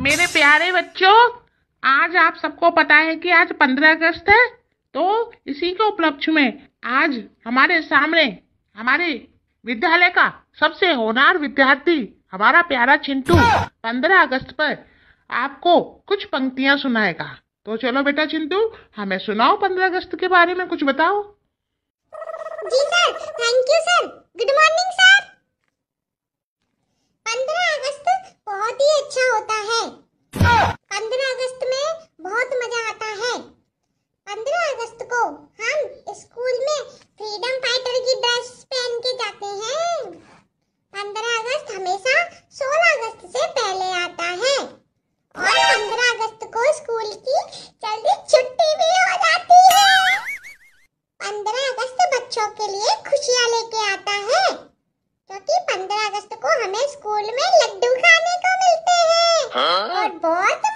मेरे प्यारे बच्चों, आज आप सबको पता है कि आज पंद्रह अगस्त है तो इसी के उपलक्ष्य में आज हमारे सामने, हमारे विद्यालय का सबसे होनार विद्यार्थी, हमारा प्यारा चिंटू, पंद्रह अगस्त पर आपको कुछ पंक्तियाँ सुनाएगा। तो चलो बेटा चिंटू, हमें सुनाओ पंद्रह अगस्त के बारे में कुछ बताओ। जी sir thank you sir good morning sir पंद्रह अगस्त बहुत ही अच्छा होता है पंद्रह अगस्त में बहुत मज़ा आता है पंद्रह अगस्त को हम स्कूल में फ्रीडम फाइटर की ड्रेस पहन के जाते हैं पंद्रह अगस्त हमेशा सोलह अगस्त से पहले आता है और पंद्रह अगस्त को स्कूल की जल्दी छुट्टी भी हो जाती है पंद्रह अगस्त के लिए खुशियाँ लेके आता है क्योंकि पंद्रह अगस्त को हमें स्कूल में लड्डू खाने को मिलते हैं हाँ? और बहुत